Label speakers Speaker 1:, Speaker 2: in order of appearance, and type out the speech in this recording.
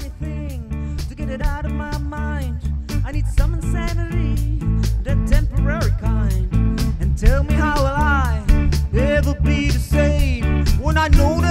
Speaker 1: anything to get it out of my mind. I need some insanity, that temporary kind. And tell me how will I ever be the same when I know that